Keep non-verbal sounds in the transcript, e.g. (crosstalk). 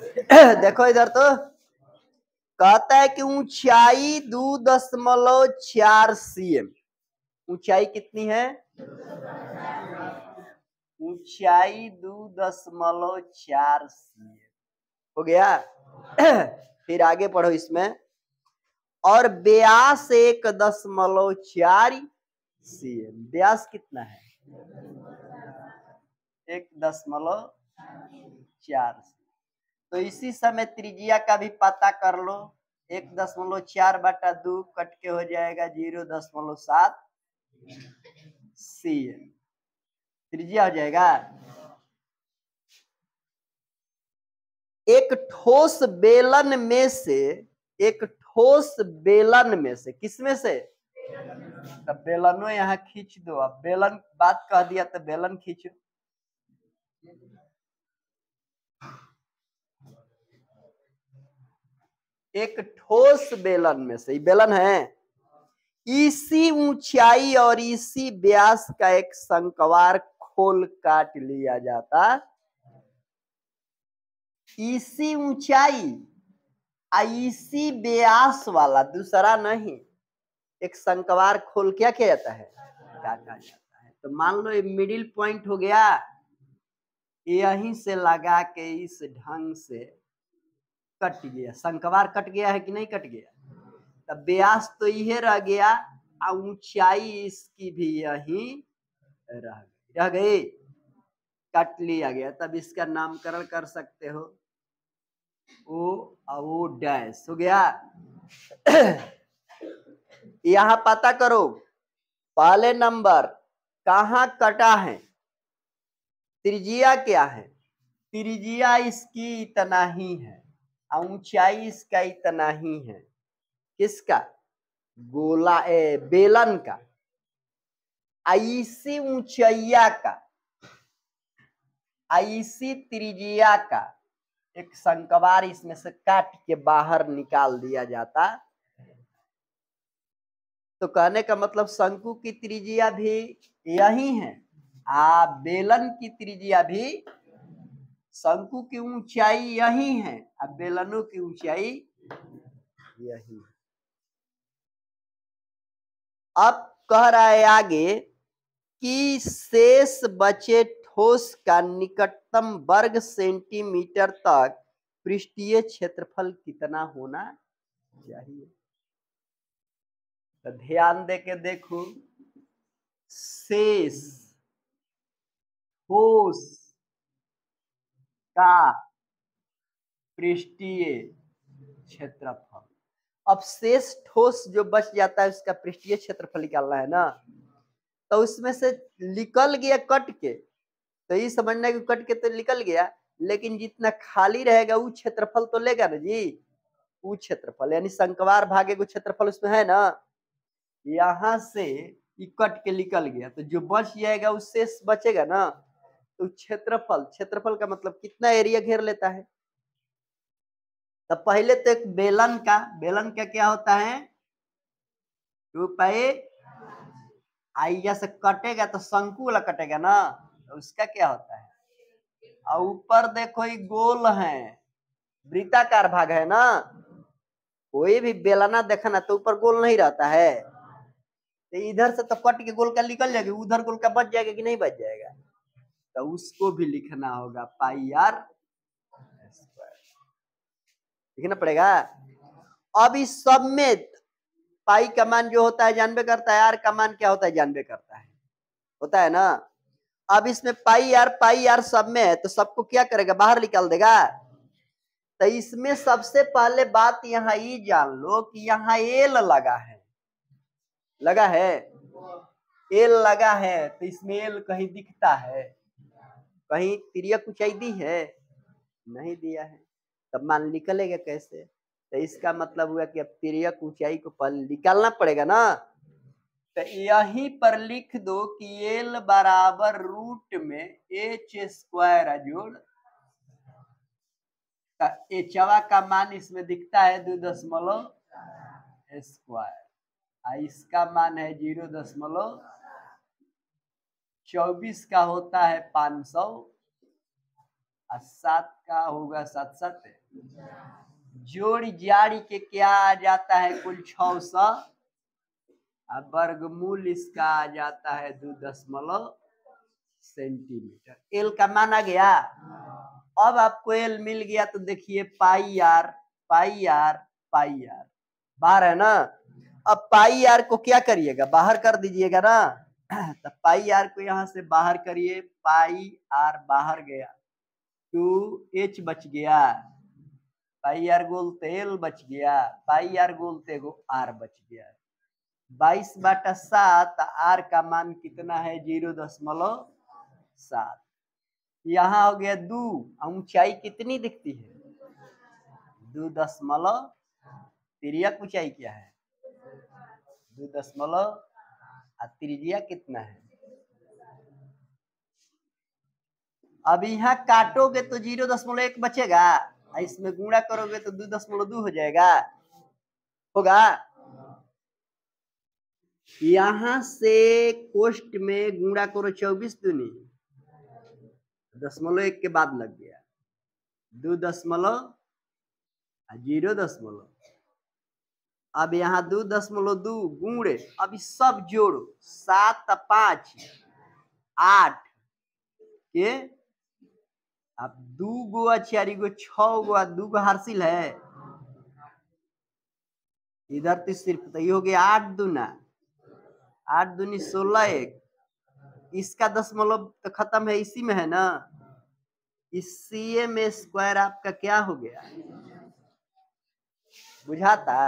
(coughs) देखो इधर तो। कहता है कि ऊंचाई दो दशमलव चार सीएम ऊंचाई कितनी है? ऊंचाई दो दशमलव चार सीएम हो गया? (coughs) फिर आगे पढ़ो इसमें। और ब्यास एक दशमलव चार सीएम ब्यास कितना है? एक दशमलव चार तो इसी समय त्रिज्या का भी पता कर लो। एक दशमलव चार बटा दो कट के हो जाएगा ज़ीरो दशमलव सात। सी त्रिज्या हो जाएगा। एक ठोस बेलन में से, एक ठोस बेलन में से किसमें से? तो बेलनो यहाँ खींच दो। अब बेलन बात कह दिया तो बेलन खींचो। एक ठोस बेलन में से बेलन है। इसी ऊंचाई और इसी व्यास का एक संकवार खोल काट लिया जाता। इसी ऊंचाई इसी व्यास वाला दूसरा नहीं, एक संकवार खोल क्या किया जाता है? काटा जाता है। तो मान लो ये मिडिल पॉइंट हो गया। यहीं से लगा के इस ढंग से कट गया शंकवार कट गया है कि नहीं कट गया? तब ब्यास तो यह रह गया ऊंचाई इसकी भी यही रह गई। रह गई, कट लिया गया, तब इसका नामकरण कर सकते हो। ओ ओ डैश हो गया। (coughs) यहाँ पता करो, पहले नंबर कहा कटा है? त्रिजिया क्या है? त्रिजिया इसकी इतना ही है। ऊंचाई इसका इतना ही है। किसका? गोला ए, बेलन का। ऐसी ऊंचाइया का। ऐसी त्रिजिया का। एक संकवार इसमें से काट के बाहर निकाल दिया जाता। तो कहने का मतलब शंकु की त्रिजिया भी यही है। आ बेलन की त्रिजिया भी शंकु की ऊंचाई यही है, अब बेलनों की ऊंचाई यही है। अब कह रहा है आगे कि शेष बचे ठोस का निकटतम वर्ग सेंटीमीटर तक पृष्ठीय क्षेत्रफल कितना होना चाहिए? तो ध्यान दे के देखो, शेष, ठोस का पृष्ठीय क्षेत्रफल। अब शेष ठोस जो बच जाता है, उसका पृष्ठीय क्षेत्रफल निकालना है ना? तो उसमें से निकल गया कट के। तो ये समझना कि कट के तो निकल गया, लेकिन जितना खाली रहेगा वो क्षेत्रफल तो लेगा ना जी। वो क्षेत्रफल, यानी संकवार भागे को क्षेत्रफल उसमें है ना? यहाँ से कट के निकल गया। तो जो बच जाएगा, वो शेष बचेगा ना? तो क्षेत्रफल क्षेत्रफल का मतलब कितना एरिया घेर लेता है? तो पहले तो एक बेलन का बेलन का क्या होता है? टू पाई आइया से कटेगा तो शंकु वाला कटेगा ना तो उसका क्या होता है? और ऊपर देखो ये गोल है, वृत्ताकार भाग है ना? कोई भी बेलना देखना तो ऊपर गोल नहीं रहता है। तो इधर से तो कट के गोल का निकल जाएगा, उधर गोल का बच जाएगा कि नहीं बच जाएगा? तो उसको भी लिखना होगा पाई आर लिखना पड़ेगा? अब इस सब में पाई का मान जो होता है जानबे करता है, आर का मान क्या होता है जानबे करता है? होता है ना? अब इसमें पाई आर पाई आर सब में है तो सबको क्या करेगा? बाहर निकाल देगा? तो इसमें सबसे पहले बात यहाँ ये जान लो कि यहाँ एल लगा है। लगा है? एल लगा है तो इसमें एल कहीं दिखता है। कहीं तिरक ऊंचाई दी है? नहीं दिया है। तब मान निकलेगा कैसे? तो इसका मतलब हुआ कि अब तिरक ऊंचाई को पल निकालना पड़ेगा ना? तो यहीं पर लिख दो कि एल बराबर रूट में एच स्क्वायर जोड़ एचवा का मान इसमें दिखता है दो दशमलव स्क्वायर इसका मान है ज़ीरो दशमलव चौबीस का होता है पाँच सौ और सात का होगा सात सात जोड़ी जारी के क्या आ जाता है? कुल छ सौ। अब वर्गमूल इसका आ जाता है दो दशमलव सेंटीमीटर। एल का माना गया? अब आपको एल मिल गया तो देखिए pi r pi r pi r. बाहर है ना? अब पाई आर को क्या करिएगा? बाहर कर दीजिएगा ना? तो पाई आर को यहाँ से बाहर करिए। पाई आर बाहर गया। टू एच बच गया। पाई आर गोलते एल बच गया। पाई आर गोलते गो आर बच गया। बाईस बाटा सात, आर का मान कितना है? ज़ीरो दशमलव सात। यहाँ हो गया दो। ऊंचाई कितनी दिखती है? दो दशमलव तिरिया ऊंचाई क्या है? दो दशमलव त्रिज्या कितना है? अब यहाँ काटोगे तो ज़ीरो दशमलव एक बचेगा इसमें गुणा करोगे तो दो दशमलव दो हो जाएगा। होगा? यहाँ से कोष्ट में गुणा करो चौबीस दूनी। दशमलव एक के बाद लग गया। दो दशमलव ज़ीरो दशमलव। अब यहाँ दो दशमलव दो, गुणे। अब सब जोड़ो। सात पाँच, आठ। के? अब दू गो चार गो छ गो दू गो हासिल है। इधर तो सिर्फ़ तो ये हो गया आठ दूना आठ दूनी सोलह एक। इसका दशमलव तो खत्म है, इसी में है ना। इस में स्क्वायर आपका क्या हो गया? बुझाता।